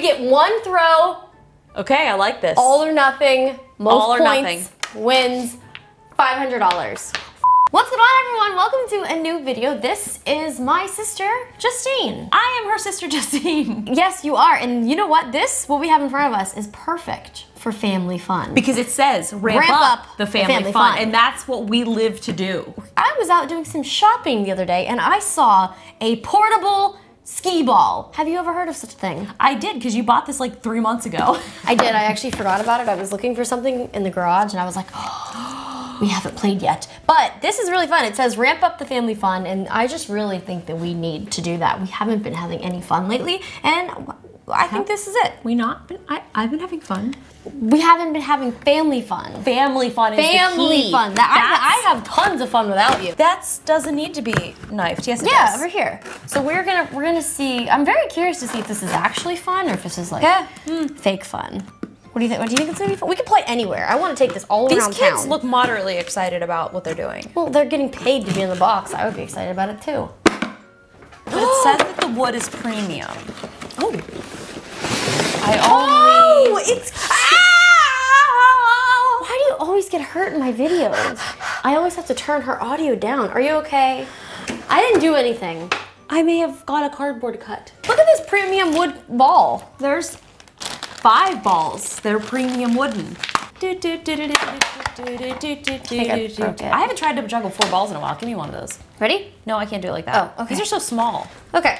We get one throw, Okay, I like this. all or nothing, most All or points, wins $500. What's going on everyone? Welcome to a new video. This is my sister, Justine. I am her sister Justine. Yes, you are. And you know what? This, what we have in front of us, is perfect for family fun. Because it says ramp, Ramp up, up the the family, family fun. fun. And that's what we live to do. I was out doing some shopping the other day and I saw a portable skee ball. Have you ever heard of such a thing? I did, because you bought this like three months ago. I did. I actually forgot about it. I was looking for something in the garage and I was like, we haven't played yet. But this is really fun. It says ramp up the family fun, and I just really think that we need to do that. We haven't been having any fun lately, and I think uh-huh. this is it. we not been, I, I've been having fun. We haven't been having family fun. Family fun is Family the key. fun. That I, I have tons of fun without you. That doesn't need to be knifed. Yes, it Yeah, does. over here. So we're gonna we're gonna see. I'm very curious to see if this is actually fun or if this is like Yeah. Hmm. fake fun. What do you think? What do you think it's gonna be fun? We can play anywhere. I want to take this all These around These kids town. look moderately excited about what they're doing. well, they're getting paid to be in the box. I would be excited about it too. But it says that the wood is premium. Oh, I oh, only. it's. Why do you in my videos? I always have to turn her audio down. Are you okay? I didn't do anything. I may have got a cardboard cut. Look at this premium wood ball. There's five balls. They're premium wooden. I I it. haven't tried to juggle four balls in a while. Give me one of those. Ready? No, I can't do it like that. Oh, okay. These are so small. Okay.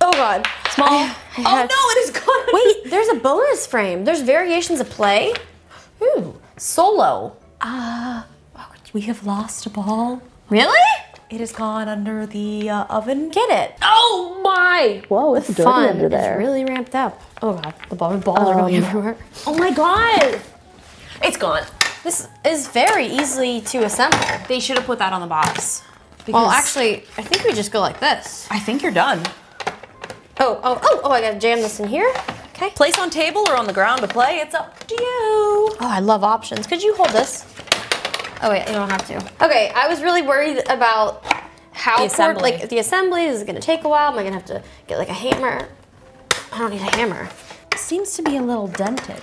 Oh God. Small. I- I oh no, it is gone. Wait, there's a bonus frame. There's variations of play. Ooh, solo. Uh, we have lost a ball. Really? It has gone under the uh, oven. Get it. Oh my! Whoa, it's dirty Fun under is there. really ramped up. Oh God, the ball, balls are going Um, everywhere. Oh my god! It's gone. This is very easily to assemble. They should have put that on the box. Well, actually, I think we just go like this. I think you're done. Oh, oh, oh, oh! I gotta jam this in here. Okay. Place on table or on the ground to play, it's up to you. Oh, I love options. Could you hold this? Oh wait, you don't have to. Okay, I was really worried about how The assembly. like the assembly is it gonna take a while. Am I gonna have to get like a hammer? I don't need a hammer. seems to be a little dented.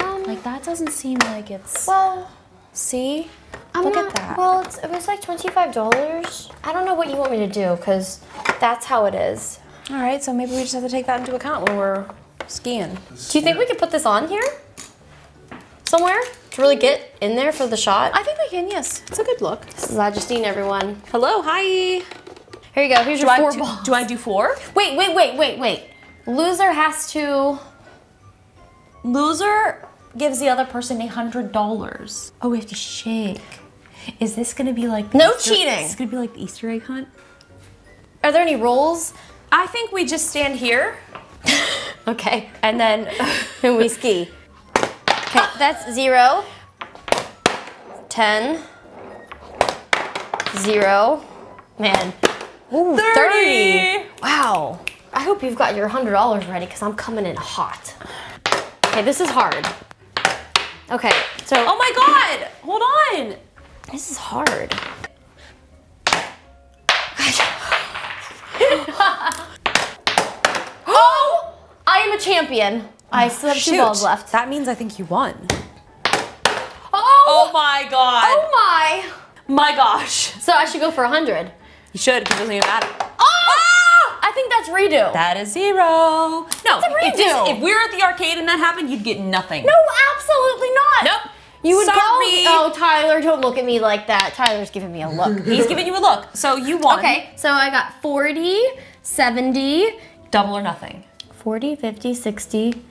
Um, Like that doesn't seem like it's. well, See? I'm Look not- at that. Well, it's, it was like twenty five dollars. I don't know what you want me to do because that's how it is. All right, so maybe we just have to take that into account when we're skiing. Do you think we could put this on here somewhere to really get in there for the shot? I think we can. Yes, it's a good look. This is Justine, everyone. Hello, hi. Here you go. Here's Do your I four do, balls. do I do four? Wait, wait, wait, wait, wait. Loser has to. Loser gives the other person a hundred dollars. Oh, we have to shake. Is this gonna be like No Easter- cheating. Is this gonna be like the Easter egg hunt? Are there any rules? I think we just stand here Okay. and then we ski. Okay, that's zero. Ten. Zero. Man. Ooh, 30. Wow. I hope you've got your hundred dollars ready because I'm coming in hot. Okay, this is hard. Okay, so Oh my god! Hold on! this is hard. Am a champion. I oh, still have two balls left. That means I think you won. Oh! Oh my god! Oh my! My gosh! So I should go for a hundred. You should, because it doesn't even matter. Oh! Ah! I think that's redo. That is zero. No, That's a if, this- redo. if we were at the arcade and that happened, you'd get nothing. no, absolutely not. Nope. You would Sorry. go. Oh, Tyler, don't look at me like that. Tyler's giving me a look. He's giving you a look. So you won. okay, so I got 40, 70, Double or nothing. 40, 50, 60.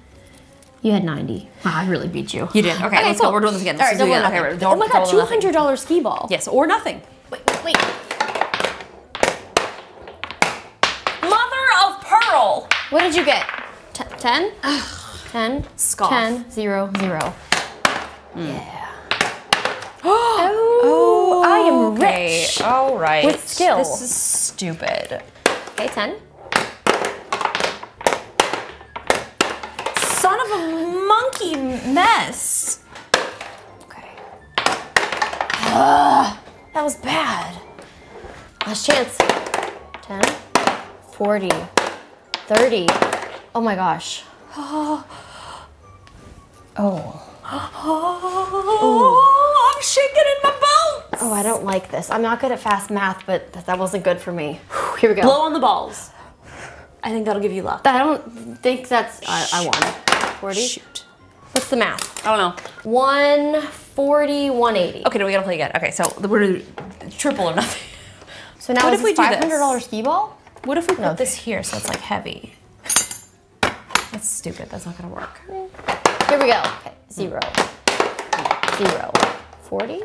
You had 90. Wow, I really beat you. You did. Okay, let's go. We're doing this again. All right, Let's do double it or again. Okay, oh don't- my god, double or nothing. $200 skee ball. Yes, or nothing. Wait, wait, wait. Mother of pearl. What did you get? T- 10? 10? Scoff. 10, 0, 0. Hmm. Yeah. Oh, I am okay. rich. All right. With skill. This is stupid. Okay, 10. Monkey mess. Okay. Ugh, that was bad. Last chance. 10, 40, 30, Oh my gosh. Oh. Oh, oh. I'm shaking in my bones. Oh, I don't like this. I'm not good at fast math, but that wasn't good for me. Here we go. Blow on the balls. I think that'll give you luck. I don't think that's. I, I won. 40? Shoot. What's the math? I don't know. 140, 180. Okay, no, we gotta play again. Okay, so we're triple or nothing. So now What if we do this? $500 skee ball? What if we put this here so it's like heavy? That's stupid. That's not gonna work. Here we go. Okay, zero. Zero. 40?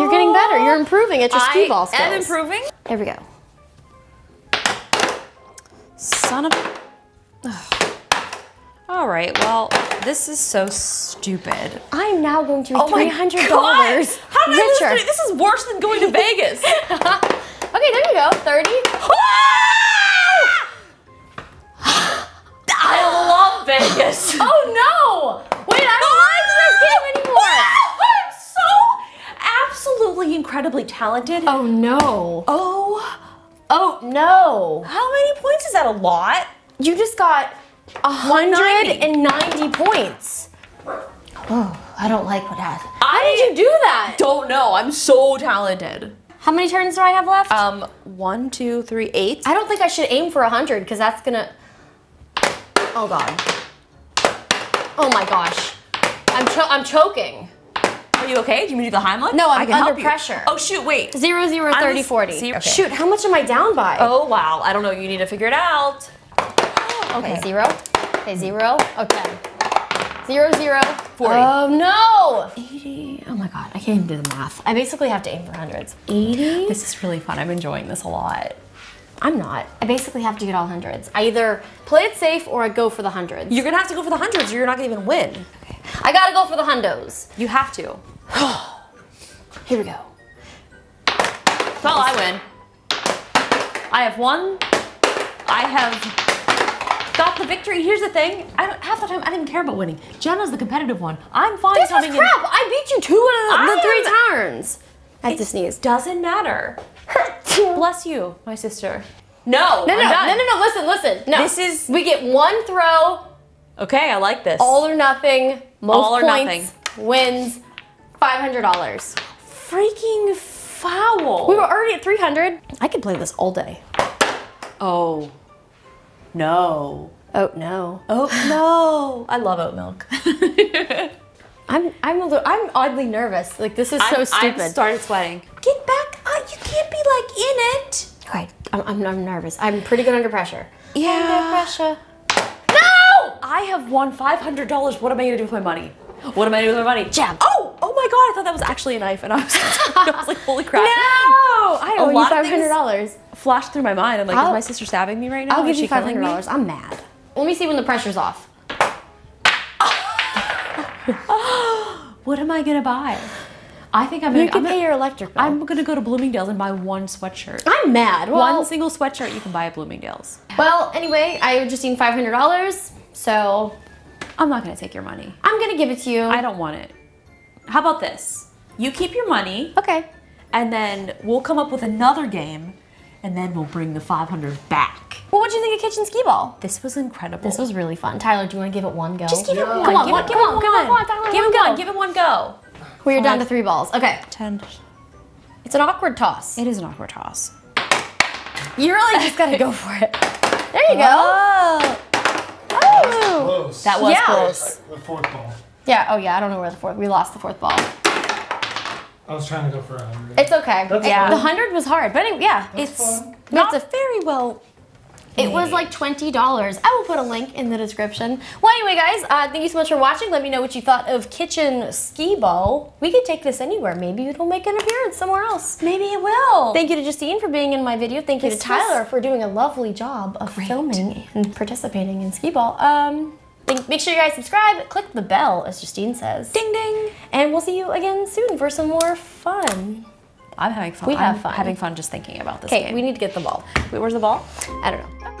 You're getting better. You're improving at your skee ball skills. am improving. Here we go. Son of a. Ugh. All right. Well, this is so stupid. I'm now going to be Oh my $300 God! How did I lose richer. This is worse than going to Vegas. Okay, there you go. 30. I love Vegas. Oh no! Wait, I don't like this game anymore. I'm so absolutely incredibly talented. Oh no. Oh, Oh no. how many points that? A lot. You just got 190 points. Oh, I don't like what happened. How I- did you do that? Don't know. I'm so talented. How many turns do I have left? Um, one, two, three, eight. I don't think I should aim for 100 because that's gonna. Oh god. Oh my gosh. I'm cho- I'm choking. Are you okay? Do you want to do the Heimlich? No, I'm I can under help you. pressure. Oh shoot! Wait. Zero, zero, I'm 30, just- 40. zero- okay. Shoot, how much am I down by? Oh wow! I don't know. You need to figure it out. Okay, zero. Okay, zero. Okay. Zero, zero. 40. Oh no! 80. Oh my god, I can't even do the math. I basically have to aim for hundreds. 80? This is really fun. I'm enjoying this a lot. I'm not. I basically have to get all hundreds. I either play it safe or I go for the hundreds. You're gonna have to go for the hundreds, or you're not gonna even win. I gotta go for the hundos. You have to. Here we go. Well, I win. I have won. I have got the victory. Here's the thing. I don't, half the time I didn't care about winning. Jenna's the competitive one. I'm fine This was coming crap! I beat you two out of the, three turns. I have to sneeze. Doesn't matter. Bless you, my sister. No, No, no, no, no, no, listen, listen. No. This is- We get one throw, Okay, I like this. all or nothing, most All or points, wins, $500. freaking foul. We were already at 300. I could play this all day. Oh. No. Oh no. Oh no. I love oat milk. I'm I'm a little I'm oddly nervous. Like this is so I- stupid. I started sweating. Get back. Uh, you can't be like in it. okay, I'm, I'm, I'm nervous. I'm pretty good under pressure. Yeah. Under pressure. No! I have won $500. What am I going to do with my money? What am I going to do with my money? Jab. Oh! Oh my god, I thought that was actually a knife and I was, I was like, holy crap. No! I A owe you lot of five hundred things- dollars. Flashed through my mind. I'm like, I'll- is my sister stabbing me right now? I'll give you five killing hundred me? dollars. I'm mad. Let me see when the pressure's off. What am I going to buy? I think I'm going You can to pay your electric bill. I'm going to go to Bloomingdale's and buy one sweatshirt. I'm mad. Well, one single sweatshirt you can buy at Bloomingdale's. well, anyway, I just need five hundred dollars, so I'm not going to take your money. I'm gonna give it to you. I don't want it. How about this? You keep your money, okay. and then we'll come up with another game, and then we'll bring the 500 back. Well, what'd you think of kitchen skee ball? This was incredible. This was really fun. Tyler, do you want to give it one go? Just give it one. Come on, give one- it, give come it on, come on, one. come on, Tyler, Give one it one. go. Give it one go. We're down to three balls. Okay. Ten. It's an awkward toss. It is an awkward toss. You really just gotta go for it. There you go. Oh, Oh. Close. that was Yeah. close. the fourth ball. Yeah. Oh yeah. I don't know where the fourth. We lost the fourth ball. I was trying to go for a hundred. It's okay. That's yeah. fine. The hundred was hard, but anyway, yeah, That's it's fun. Not it's a very well. It was like twenty dollars. I will put a link in the description. Well, anyway, guys, uh, thank you so much for watching. Let me know what you thought of Kitchen Skee Ball. We could take this anywhere. Maybe it'll make an appearance somewhere else. Maybe it will. Thank you to Justine for being in my video. Thank you This to Tyler for doing a lovely job of filming and participating in Skee Ball. Um, think, make sure you guys subscribe, click the bell, as Justine says. ding ding. And we'll see you again soon for some more fun. I'm having fun. We have I'm fun. Having fun just thinking about this Okay, we need to get the ball. Wait, where's the ball? I don't know.